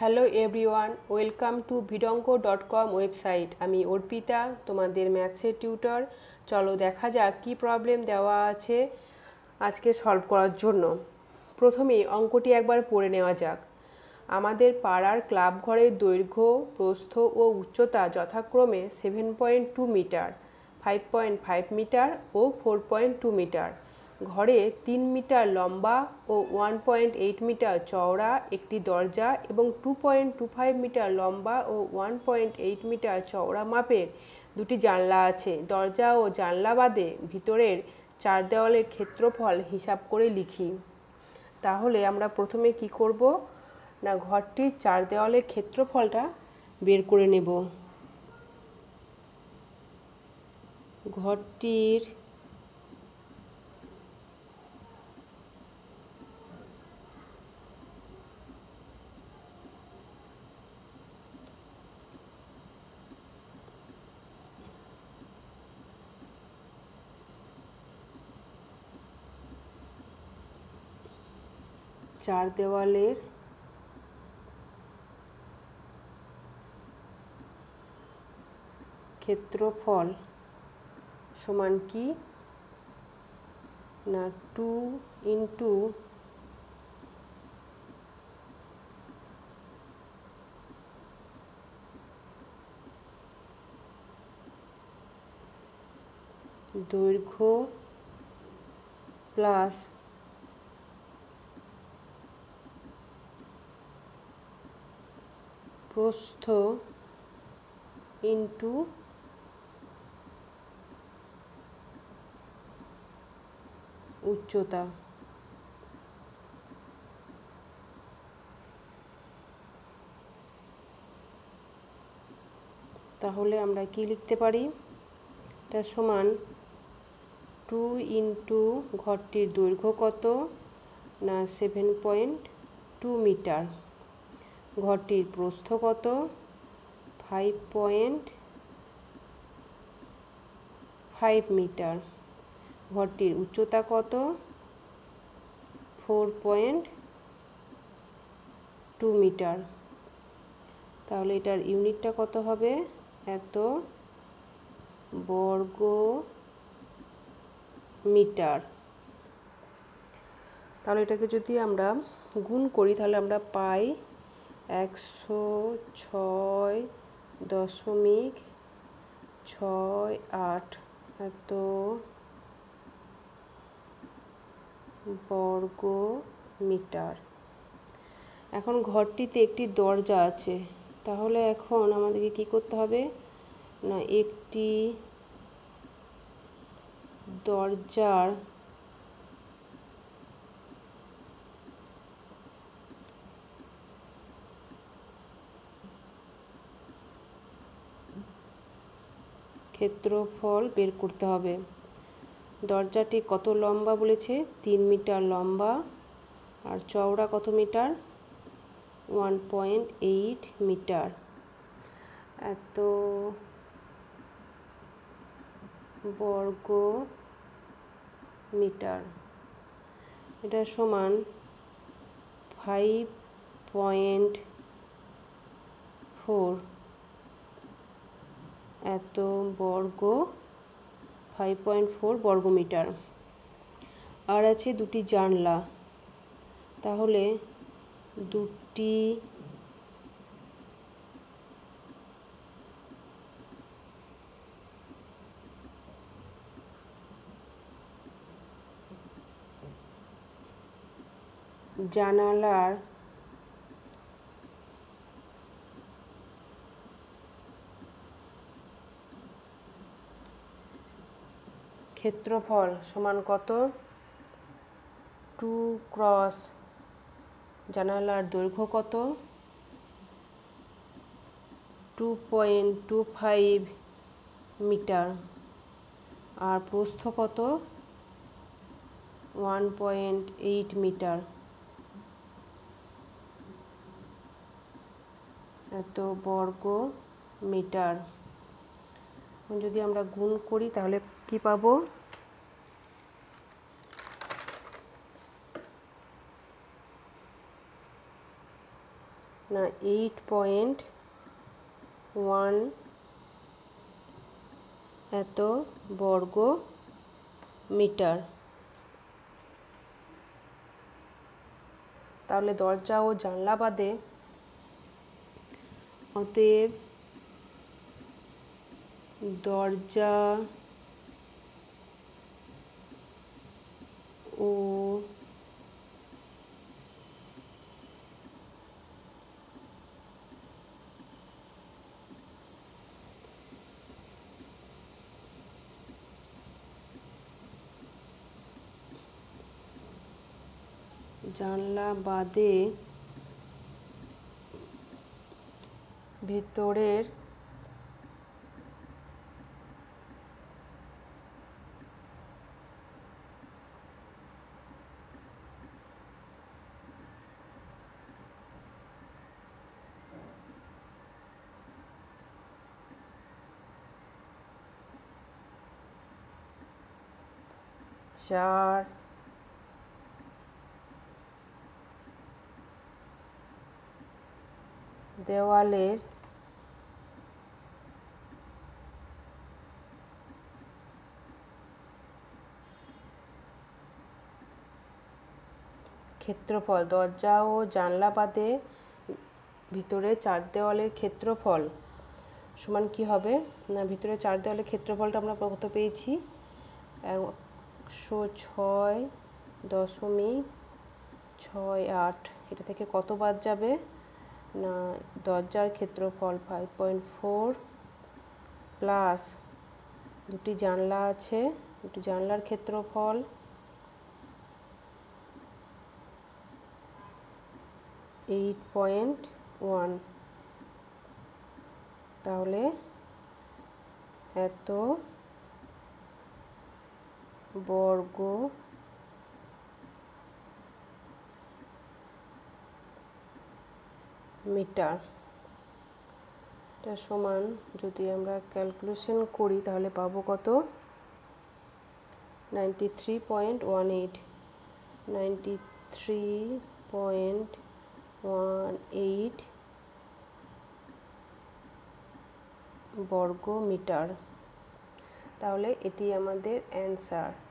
Hello everyone, welcome to Vidonk dot com website. আমি অর্পিতা, তোমাদের ম্যাথসের tutor. চলো দেখা যাক কী প্রবলেম দেওয়া আছে আজকে সলভ করার জন্য। প্রথমে অঙ্কটি একবার পড়ে নেওয়া যাক। আমাদের পাড়ার ক্লাব ঘরের দৈর্ঘ্য, প্রস্থ ও উচ্চতা যথাক্রমে seven point two metre five point five metre ও ফোর পয়েন্ট টু মিটার ঘরে তিন মিটার লম্বা ও ওয়ান পয়েন্ট এইট মিটার চওড়া একটি দরজা এবং two point two five metre লম্বা ও ওয়ান পয়েন্ট এইট মিটার চওড়া মাপের দুটি জানলা আছে। দরজা ও জানলা বাদে ভিতরের চার দেওয়ালের ক্ষেত্রফল হিসাব করে লিখি। তাহলে আমরা প্রথমে কি করব? না, ঘরটির চার দেওয়ালের ক্ষেত্রফলটা বের করে নেব। ঘরটির চার দেওয়ালের ক্ষেত্রফল সমান কি? না টু ইন্টু দৈর্ঘ্য প্লাস প্রস্থ ইন্টু উচ্চতা। তাহলে আমরা কি লিখতে পারি? এটা সমান টু ইন্টু ঘরটির দৈর্ঘ্য কত? না সেভেন পয়েন্ট টু মিটার ঘরটির প্রস্থ কত ফাইভ পয়েন্ট ফাইভ মিটার ঘরটির উচ্চতা কত? ফোর পয়েন্ট টু মিটার তাহলে এটার ইউনিটটা কত হবে? এত বর্গ মিটার। তাহলে এটাকে যদি আমরা গুণ করি, তাহলে আমরা পাই একশো ছয় দশমিক ছয় আট। এত বর্গ মিটার এখন ঘরটিতে একটি দরজা আছে। তাহলে এখন আমাদেরকে কি করতে হবে? না, একটি দরজার ক্ষেত্রফল বের করতে হবে। দরজাটি কত লম্বা বলেছে? তিন মিটার লম্বা। আর চওড়া কত metre? One point eight metre. এত বর্গ মিটার। এটা সমান ফাইভ পয়েন্ট ফোর এত বর্গ ফাইভ পয়েন্ট ফোর বর্গমিটার। আর আছে দুটি জানলা। তাহলে দুটি জানালার ক্ষেত্রফল সমান কত? টু ক্রস জানালার দৈর্ঘ্য কত? Two point two five metre. আর প্রস্থ কত? One point eight metre. এত বর্গ মিটার। যদি আমরা গুণ করি, তাহলে কি পাবো? না এইট পয়েন্ট ওয়ান এত বর্গ মিটার। তাহলে দরজা ও জানলা বাদে, অতএব দরজা ও জানলা বাদে ভিতরের চার দেওয়ালের ক্ষেত্রফল, দরজা ও জানলা বাদে ভিতরে চার দেওয়ালের ক্ষেত্রফল। সমান কি হবে? না, ভিতরে চার দেওয়ালের ক্ষেত্রফলটা আমরা কত পেয়েছি। একশো ছয় দশমিক ছয় আট। এটা থেকে কত বাদ যাবে? না, দরজার ক্ষেত্রফল ফাইভ পয়েন্ট ফোর প্লাস দুটি জানলা আছে, দুটি জানলার ক্ষেত্রফল এইট পয়েন্ট ওয়ান তাহলে এত বর্গ মিটার। এটা সমান যদি আমরা ক্যালকুলেশন করি তাহলে পাবো কত? Ninety three point one eight. Ninety three point one eight বর্গ মিটার। তাহলে এটি আমাদের answer.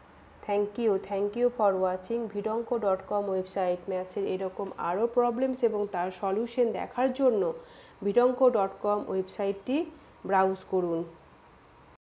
Thank you thank you for watching Vidonk dot com website ম্যাথসের এরকম আরও প্রবলেমস এবং তার সলিউশন দেখার জন্য ভিডঙ্ক ডট কম ওয়েবসাইটটি ব্রাউজ করুন।